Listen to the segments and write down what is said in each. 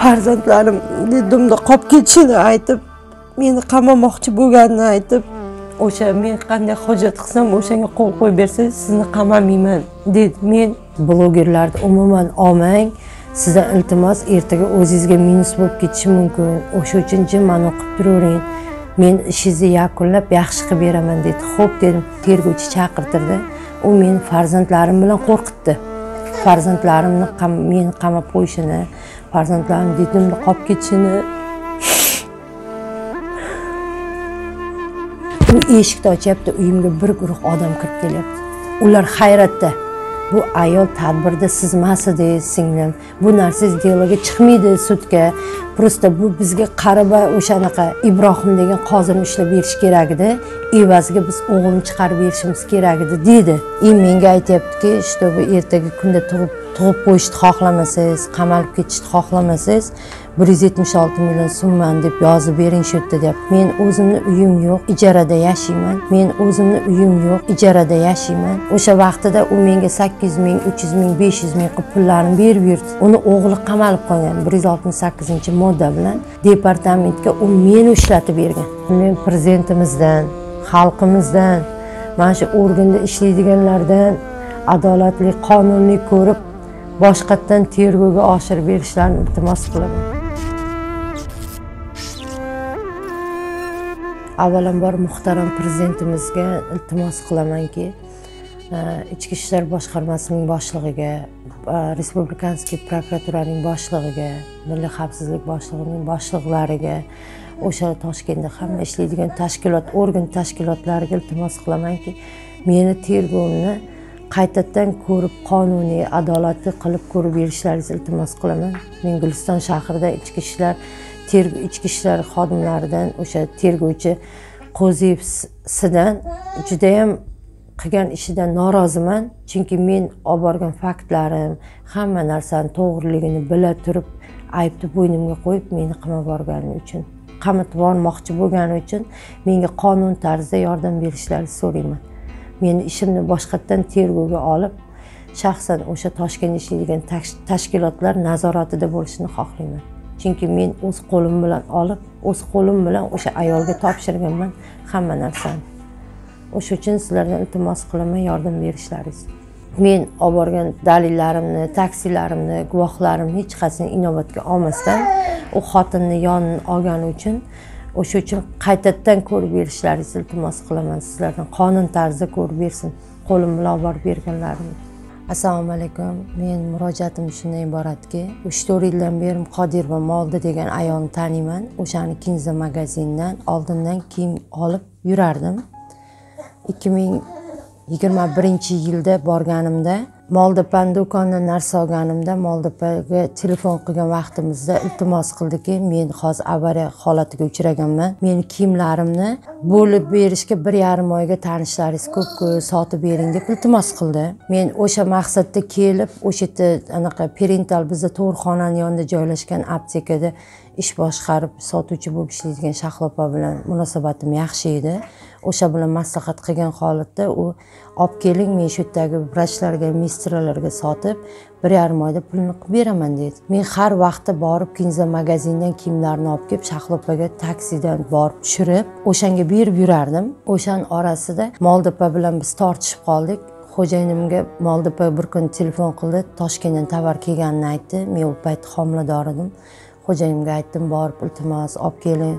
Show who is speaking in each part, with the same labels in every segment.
Speaker 1: farzandlarim diddimda qolib ketishini aytib meni qamamoqchi bo'lganini aytib o'sha men qanday hojat qilsam o'shanga qo'l qo'yib bersangiz sizni qamamayman dedi. Men blogerlarni umuman olmang sizdan iltimos ertaga o'zingizga minus bo'lib ketishi mumkin. O'sha uchun jim mana o'qib turavering. Men ishingizni yakunlab yaxshi qilib beraman dedi. Ho'p dedim. Tergovchi chaqirtirdi. U meni farzandlarim bilan qo'rqitdi. Farzandlarimni meni qamab qo'yishini farzandlarim yetimni qolib ketishini. U eshikni ochyapti uyimga bir guruh odam kirib kelyapti. Ular hayratda bu ayol tadbirda sizmas edi singlim bu narsangiz deloga chiqmaydi sudga. Просто bu bizga qaraba o'shanaqa ibrohim degan qozini ushlab berish kerak edi evaziga biz o'g'ilni chiqarib berishimiz kerak edi deydi. И menga aytyaptiki чтобы ertagi kunda tug'ib tug'ib qo'yishni xohlamasangiz qamalib ketishni xohlamasangiz bir yuz yetmish olti million summani deb yozib bering shu yerda deyapti. Men o'zimni uyim yo'q ijarada yashayman men o'zimni uyim yo'q ijarada yashayman o'sha vaqtida u menga sakkiz yuz ming uch yuz ming besh yuz ming qilib pullarni berib yurdi. Uni o'g'li qamalib qolgan bir yuz oltmish sakkizinchi modda bilan departamentga u meni ushlatib bergan. Men prezidentimizdan xalqimizdan mana shu organda ishlaydiganlardan adolatli qonunni ko'rib boshqatdan tergovga oshirib berishlarini iltimos qilaman. Avvalambor muhtaram prezidentimizga iltimos qilamanki e, ichki ishlar boshqarmasining boshlig'iga e, respublikanskiy prokuraturaning boshlig'iga milliy xavfsizlik boshlig'ining boshliqlariga o'sha toshkentda hamma ishlaydigan tashkilot organ tashkilotlariga iltimos qilamanki meni tergovimni qaytadan ko'rib qonuniy adolatli qilib ko'rib berishlaringizni iltimos qilaman. Men guliston shahrida ichki ishlar ichki ishlar xodimlaridan o'sha tergovchi qo'ziyevsidan judayam qilgan ishidan noroziman. Chunki men olib borgan faktlarim hamma narsani to'g'riligini bila turib aybni bo'ynimga qo'yib meni qamab yuborgani uchun qamatib olmoqchi bo'lgani uchun menga qonun tarzida yordam berishlarini so'rayman. Meni ishimni boshqatdan tergovga olib shaxsan o'sha toshkentda ishlaydigan tashkilotlar nazoratida bo'lishini xohlayman. Chunki men o'z qo'lim bilan olib o'z qo'lim bilan o'sha ayolga topshirganman hamma narsani. O'sha uchun sizlardan iltimos qilaman yordam berishlaringizni men olib borgan dalillarimni taksilarimni guvohlarimni hech qaysini inobatga olmasdan u xotinni yonini olgani uchun o'sha uchun qaytadan ko'rib berishlaringizni iltimos qilaman. Sizlardan qonun tarzida ko'rib bersin qo'lim bilan olib borib berganlarimni assalomu alaykum. Men murojaatim shundan iboratki uch to'rt yildan beri qodirova molda degan ayolni taniyman o'shani kinza magazindan oldindan kiyim olib yurardim. Ikki ming yigirma birinchi yilda borganimda moldopani do'kondan narsa olganimda moldopaga telefon qilgan vaqtimizda iltimos qildiki men hozir avariya holatiga uchraganman. Meni kiyimlarimni bo'lib berishga bir yarim oyga tanishlaringiz ko'pku sotib bering deb iltimos qildi. Men o'sha maqsadda kelib o'sha yerda anaqa perintal bizda to'rxonani yonida joylashgan aptekada ish boshqarib sotuvchi bo'lib ishlaydigan shahlo opa bilan munosabatim yaxshi edi. O'sha bilan maslahat qilgan holatda u olib keling men shu yerdagi vrachlarga mestralarga sotib bir yarim oyda pulini qilib beraman dedi. Men har vaqtda borib kinza magazindan kiyimlarni olib kelib shahlopaga taksidan borib tushirib o'shanga berib yurardim. O'shani orasida moldopa bilan biz tortishib qoldik. Xo'jayinimga moldopa bir kun telefon qildi toshkentdan tovar kelganini aytdi. Men u payt homilador edim. Xo'jayinimga aytdim borib iltimos olib keling.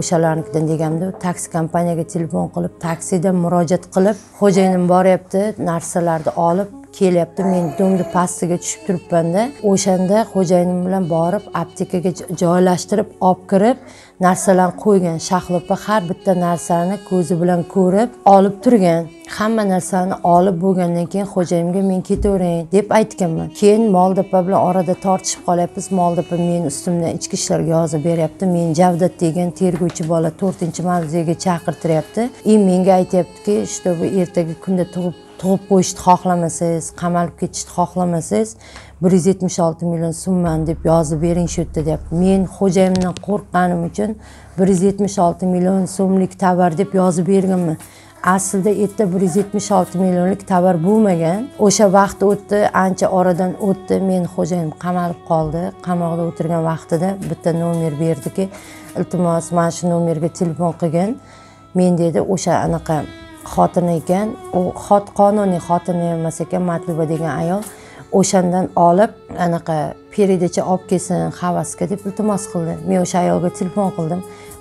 Speaker 1: O'shalarnikidan deganimda taksi kompaniyaga telefon qilib taksidan murojaat qilib xo'jayinim boryapti narsalarni olib kelyapti men do'ngni pastiga tushib turibmanda. O'shanda xo'jayinim bilan borib aptekaga joylashtirib olib kirib narsalarni qo'ygan shahlopa har bitta narsani ko'zi bilan ko'rib olib turgan. Hamma narsani olib bo'lgandan keyin xo'jayinimga men ketavering deb aytganman. Keyin moldopa bilan orada tortishib qolyapmiz. Moldopa meni ustimdan ichki ishlarga yozib beryapti. Meni javdat degan tergovchi bola to'rtinchi mavzega chaqirtiryapti. И menga aytyaptiki чтобы ertaga kunda tug'ib tug'ib qo'yishni xohlamasangiz qamalib ketishni xohlamasangiz bir yuz yetmish olti million summani deb yozib bering shu yerda deyapti men xo'jayinimdan qo'rqqanim uchun bir yuz yetmish olti million so'mlik tovar deb yozib berganman aslida erta yerda bir yuz yetmish olti millionlik tovar bo'lmagan. O'sha vaqt o'tdi ancha oradan o'tdi. Meni xo'jayinim qamalib qoldi. Qamoqda o'tirgan vaqtida bitta nomer berdiki iltimos mana shu nomerga telefon qilgin. Men dedi o'sha anaqa xotini ekan. U xot qonuniy xotini emas ekan matluba degan ayol. O'shandan olib anaqa peridacha olib kelsin havasga deb iltimos qildi. Men o'sha ayolga telefon qildim.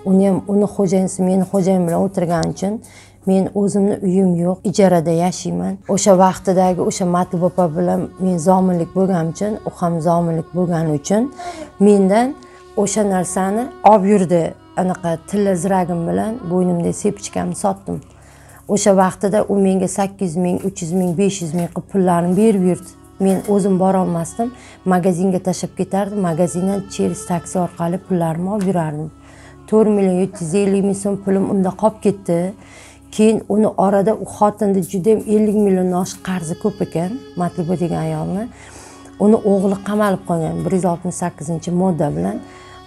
Speaker 1: Uni ham uni xo'jayinisi meni xo'jayin bilan o'tirgani uchun men o'zimni uyim yo'q ijarada yashayman. O'sha vaqtidagi o'sha matluba opa bilan men zominlik bo'lganim uchun u ham zominlik bo'lgani uchun mendan o'sha narsani olib yurdi. Anaqa tilla ziragim bilan bo'ynimdagi sepichkamni sotdim. O'sha vaqtida u menga sakkiz yuz ming uch yuz ming besh yuz ming qilib pullarni berib yurdi. Men o'zim borolmasdim. Magazinga tashlab ketardim. Magazindan через taksi orqali pullarimni olib yurardim. To'rt million yetti yuz ellik ming so'm pulim unda qolib ketdi. Keyin uni orada u xotinni judayam ellik milliondan oshiq qarzi ko'p ekan matluba degan ayolni. Uni o'g'li qamalib qolgan bir yuz oltmish sakkizinchi modda bilan.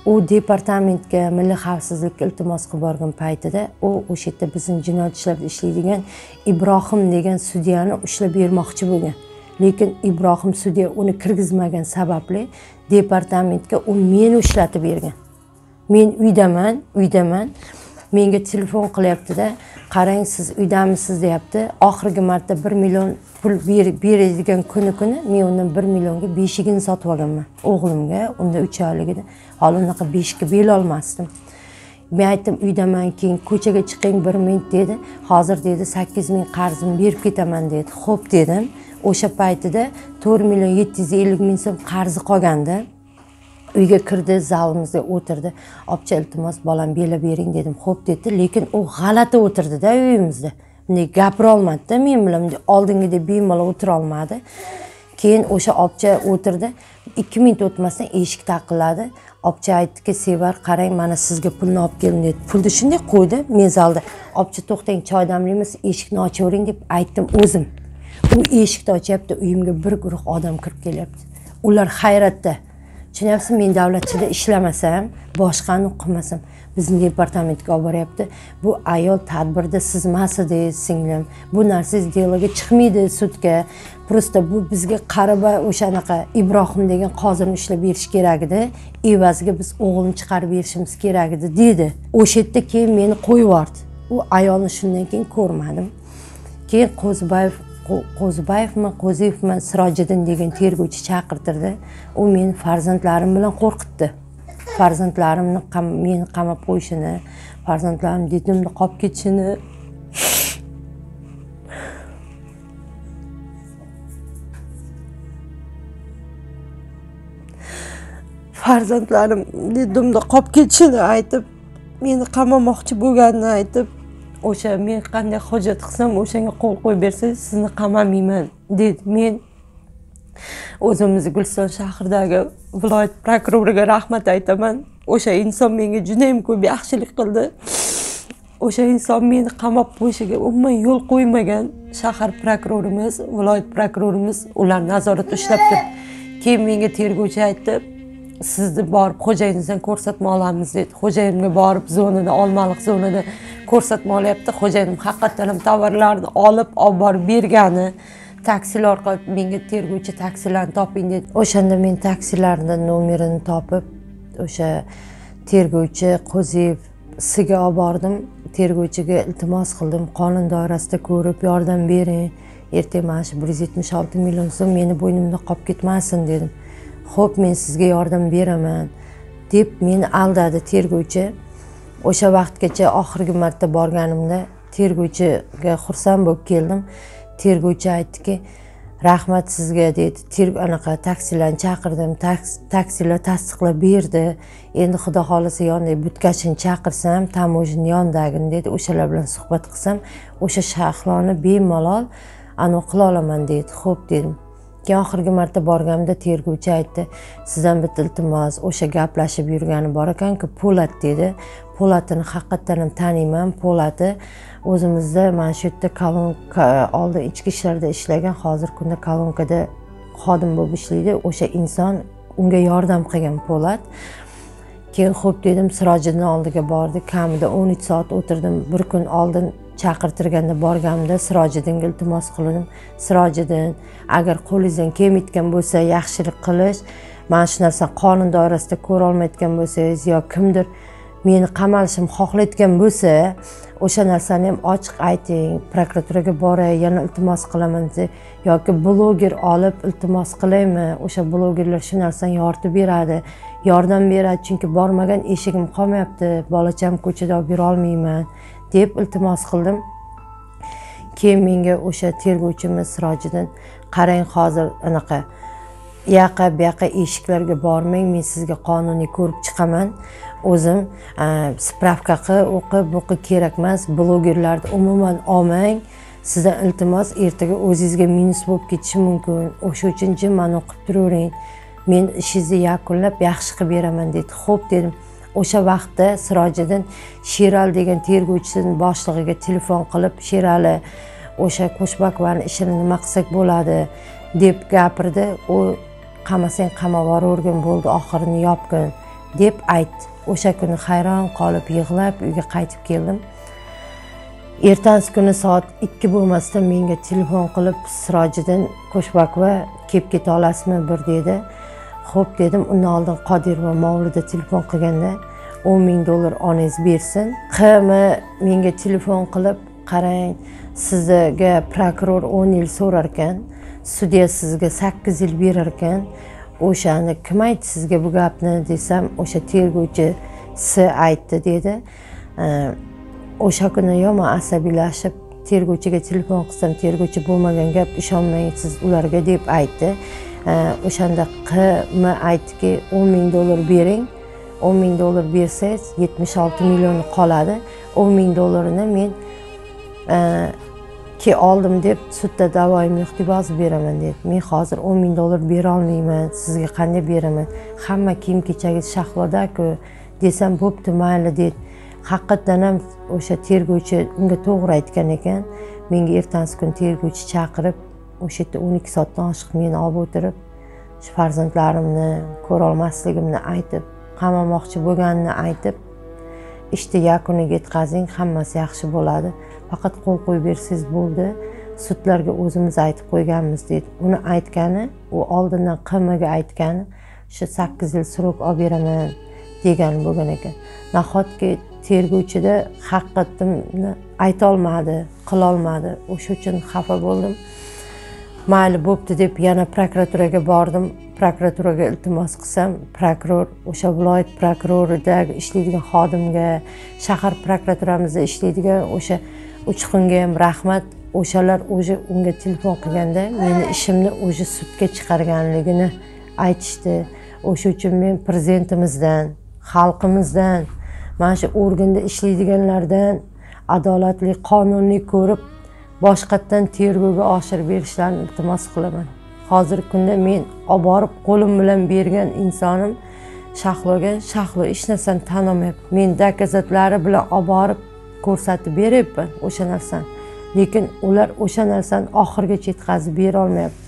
Speaker 1: U departamentga milliy xavfsizlikka iltimos qilib borgan paytida u o'sha yerda bizni jinoyat ishlarida ishlaydigan ibrohim degan sudyani ushlab bermoqchi bo'lgan. Lekin ibrohim sudya uni kirgizmagan sababli departamentga u meni ushlatib bergan. Men uydaman uydaman. Menga telefon qilyaptida qarang siz uydamisiz deyapti. Oxirgi marta bir million pul beradigan kuni kuni men undan bir millionga beshigini sotib olganman o'g'limga. Unda uch oyligida hali unaqa beshikka berolmasdim men aytdim uydaman keyin ko'chaga chiqing bir minut dedi. Hozir dedi sakkiz ming qarzimni berib ketaman dedi. Ho'p dedim. O'sha paytida to'rt million yetti yuz ellik ming so'm qarzi qolgandi. Uyga kirdi zalimizga o'tirdi. Opcha iltimos bolam belab bering dedim. Ho'p dedi lekin u g'alati o'tirdida uyimizda. Bunday gapirolmadida men bilan oldingidek bemalol o'tirolmadi. Keyin o'sha opcha o'tirdi. Ikki minut o'tmasdan eshik taqilladi. Opcha aytdiki sevar qarang mana sizga pulni olib keldim dedi. Pulni shunday qo'ydi men zalda. Opcha to'xtang choy damlaymiz eshikni ochavering deb aytdim o'zim. U eshikni ochyapti uyimga bir guruh odam kirib kelyapti. Ular hayratda. Tushunyapsizmi men davlatchida ishlamasam boshqani qilmasam bizni departamentga olib boryapti. Bu ayol tadbirda siz emas edingiz singlim bu narsangiz deloga chiqmaydi sudga. Просто bu bizga qaraba o'shanaqa ibrohim degan qozini ushlab berish kerak edi evaziga biz o'g'lini chiqarib berishimiz kerak edi dedi. O'sha yerda keyin meni qo'yib yubordi u ayolni shundan keyin ko'rmadim. Keyin qo'zibayev qo'zibayevmi qo'ziyevmi sirojiddin degan tergovchi chaqirtirdi. U meni farzandlarim bilan qo'rqitdi. Farzandlarimni meni qamab qo'yishini farzandlarim ditimda qolib ketishini. Farzandlarim ditimda qolib ketishini aytib meni qamamoqchi bo'lganini aytib o'sha men qanday hojat qilsam o'shanga qo'l qo'yib bersangiz sizni qamamayman dedi. Men o'zimizni guliston shahridagi viloyat prokuroriga rahmat aytaman. O'sha inson menga judayam ko'p yaxshilik qildi. O'sha inson meni qamab qo'yishiga umuman yo'l qo'ymagan shahar prokurorimiz viloyat prokurorimiz ular nazoratda ushlab turib keyin menga tergovchi aytdi sizni borib xo'jayinizdan ko'rsatma olamiz dedi. Xo'jayinimga borib zonada olmaliq zonada ko'rsatma olyapti. Xo'jayinim haqiqatdan ham tovarlarni olib olib borib bergani taksilar orqali menga tergovchi taksilarni toping dedi. O'shanda men taksilarni nomerini topib o'sha tergovchi qo'ziyev siga olib bordim. Tergovchiga iltimos qildim. Qonun doirasida ko'rib yordam bering. Ertaga mana shu bir yuz yetmish olti million so'm meni bo'ynimda qolib ketmasin dedim. Ho'p men sizga yordam beraman deb meni aldadi tergovchi. O'sha vaqtgacha oxirgi marta borganimda tergovchiga xursand bo'lib keldim. Tergovchi aytdiki rahmat sizga dedi. Anaqa taksilarni chaqirdim. Taksilar tasdiqlab berdi. Endi xudo xohlasa yonidagi butkachini chaqirsam tamojini yonidagini dedi. O'shalar bilan suhbat qilsam o'sha shahlovni bemalol anavi qila olaman dedi. Ho'p dedim. Keyin oxirgi marta borganimda tergovchi aytdi sizdan bitta iltimos o'sha gaplashib yurgani bor ekanku po'lat dedi. Po'latini haqiqatdan ham taniyman po'lati o'zimizda mana shu yerda kolonka oldin ichki ishlarda ishlagan hozirgi kunda kolonkada xodim bo'lib ishlaydi. O'sha inson unga yordam qilgan po'lat. Keyin xo'p dedim sirojiddin oldiga bordik kamida o'n uch soat o'tirdim. Bir kun oldin chaqirtirganda borganimda sirojiddinga iltimos qildim sirojiddin agar qo'lingizdan kelmayotgan bo'lsa yaxshilik qilish mana shu narsani qonun doirasida ko'rolmayotgan bo'lsangiz yo kimdir meni qamalishimni xohlayotgan bo'lsa o'sha narsani ham ochiq ayting prokuraturaga boray yana iltimos qilaman yoki bloger olib iltimos qilaymi? O'sha blogerlar shu narsani yoritib beradi yordam beradi chunki bormagan eshigim qolmayapti bolacham ko'chada olib yurolmayman deb iltimos qildim. Keyin menga o'sha tergovchimiz sirojiddin qarang hozir anaqa u yoqqa bu yoqqa eshiklarga bormang men sizga qonuniy ko'rib chiqaman. O'zim e, spravka qilib o'qib buqi kerak emas blogerlarni umuman olmang. Sizdan iltimos ertaga o'zingizga minus bo'lib ketishi mumkin. O'sha uchun jim mani o'qib turavering. Men ishingizni yakunlab yaxshi qilib beraman dedi. Ho'p dedim. O'sha vaqtda sirojiddin sherali degan tergovchisini boshlig'iga telefon qilib sherali o'sha qo'shbakovani ishini nima qilsak bo'ladi? deb gapirdi. U qamasang qamab bo'ldi oxirini yopgin deb aytdi. O'sha kuni hayron qolib yig'lab uyga qaytib keldim. Ertasi kuni soat ikki bo'lmasdan menga telefon qilib sirojiddin qo'shbakova kelib keta olasizmi bir? dedi. Ho'p dedim undan oldin qodirova movlida telefon qilganda o'n ming dollar onangiz bersin. Qm menga telefon qilib qarang sizga prokuror o'n yil so'rar ekan sudya sizga sakkiz yil berar ekan o'shani kim aytdi sizga bu gapni desam o'sha tergovchisi aytdi dedi. O'sha kuni yomon asabiylashib tergovchiga telefon qilsam tergovchi bo'lmagan gap ishonmang siz ularga deb aytdi. O'shanda qm aytdiki o'n ming dollar bering. o'n ming dollar bersangiz yetmish olti million qoladi. o'n ming dollarini men e, ke oldim deb sudda da'voyimni iqtibos beraman dedi. Men hozir o'n ming dollar berolmayman sizga qanday beraman? Hamma kiyim kechangiz shahlodaku desam bo'pti mayli dedi. Haqiqatdan ham o'sha tergovchi unga to'g'ri aytgan ekan. Menga ertasi kuni tergovchi chaqirib o'sha yerda o'n ikki soatdan oshiq meni olib o'tirib shu farzandlarimni ko'rolmasligimni aytib qamamoqchi bo'lganini aytib ishni yakuniga yetkazing hammasi yaxshi bo'ladi. Faqat qo'l qo'yib bersangiz bo'ldi sudlarga o'zimiz aytib qo'yganmiz deydi uni aytgani u oldindan qmga aytgani shu sakkiz yil срок olib beraman degan bo'lgan ekan. Nahotki tergovchida haqiqatimni aytolmadi qilolmadi o'sha uchun xafa bo'ldim. Mayli bo'pti deb yana prokuraturaga bordim. Prokuraturaga iltimos qilsam prokuror o'sha viloyat prokuroridagi ishlaydigan xodimga shahar prokuraturamizda ishlaydigan o'sha uchqunga ham rahmat. O'shalar уже unga telefon qilganda meni ishimni уже sudga chiqarganligini aytishdi. O'sha uchun men prezidentimizdan xalqimizdan mana shu organda ishlaydiganlardan adolatli qonuniy ko'rib boshqatdan tergovga oshirib berishlarini iltimos qilaman. Hozirgi kunda men olib borib qo'lim bilan bergan insonim shahloga shahlo hech narsani tanolmayapti men dokazatlari bilan olib borib ko'rsatib beryapman o'sha narsani. Lekin ular o'sha narsani oxirigacha yetkazib berolmayapti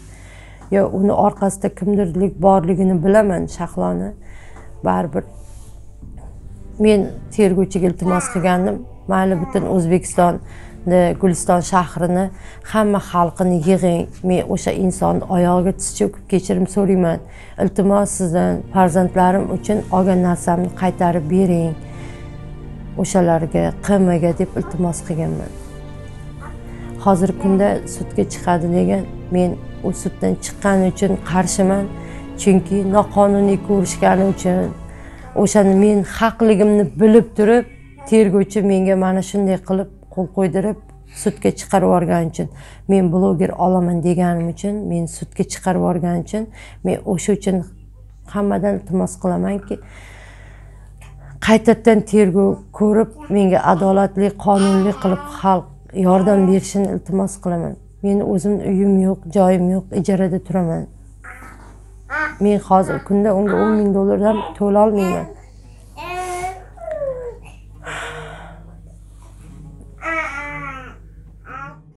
Speaker 1: yo uni orqasida kimdirlik borligini bilaman shahloni. Baribir men tergovchiga iltimos qilgandim. Mayli butun o'zbekiston guliston shahrini hamma xalqini yig'ing men o'sha insonni oyog'iga tiz cho'kib kechirim so'rayman. Iltimos sizdan farzandlarim uchun olgan narsamni qaytarib bering. O'shalarga qmga deb iltimos qilganman. Hozirgi kunda sudga chiqadi degan men u suddan chiqqani uchun qarshiman chunki noqonuniy ko'rishgani uchun. O'shani men haqligimni bilib turib tergovchi menga mana shunday qilib qo'l qo'ydirib sudga chiqarib yuborgani uchun men bloger olaman deganim uchun men sudga chiqarib yuborgani uchun men o'sha uchun hammadan iltimos qilamanki qaytadan tergov ko'rib menga adolatli qonuniy qilib xalq yordam berishini iltimos qilaman. Meni o'zimni uyim yo'q joyim yo'q ijarada turaman. Men hozir kunda unga o'n ming dollar ham to'lolmayman